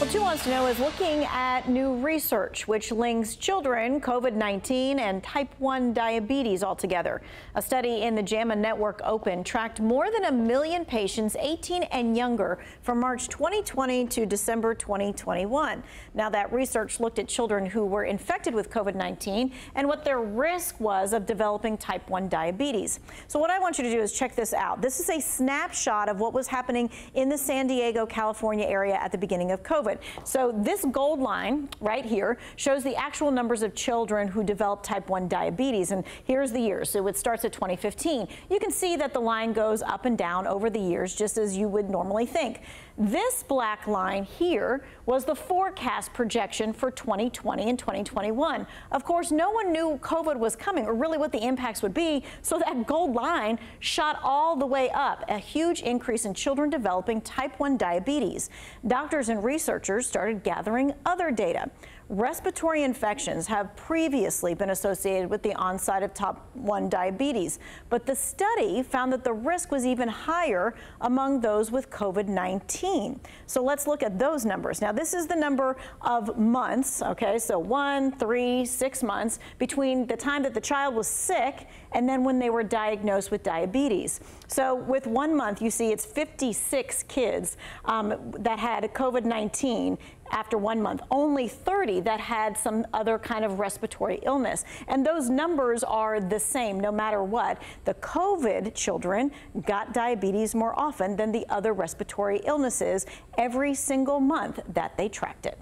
Well, Two Wants to Know is looking at new research which links children, COVID-19, and type 1 diabetes altogether. A study in the JAMA Network Open tracked more than a million patients 18 and younger from March 2020 to December 2021. Now, that research looked at children who were infected with COVID-19 and what their risk was of developing type 1 diabetes. So what I want you to do is check this out. This is a snapshot of what was happening in the San Diego, California area at the beginning of COVID. COVID. So this gold line right here shows the actual numbers of children who develop type 1 diabetes. And here's the years. So it starts at 2015. You can see that the line goes up and down over the years, just as you would normally think. This black line here was the forecast projection for 2020 and 2021. Of course, no one knew COVID was coming or really what the impacts would be, so that gold line shot all the way up, a huge increase in children developing type 1 diabetes. Doctors and researchers started gathering other data. Respiratory infections have previously been associated with the onset of type 1 diabetes, but the study found that the risk was even higher among those with COVID-19. So let's look at those numbers. Now, this is the number of months, okay, so one, three, six months between the time that the child was sick and then when they were diagnosed with diabetes. So with one month, you see it's 56 kids um, that had COVID-19 after one month, only 30 that had some other kind of respiratory illness. And those numbers are the same no matter what. The COVID children got diabetes more often than the other respiratory illnesses every single month that they tracked it.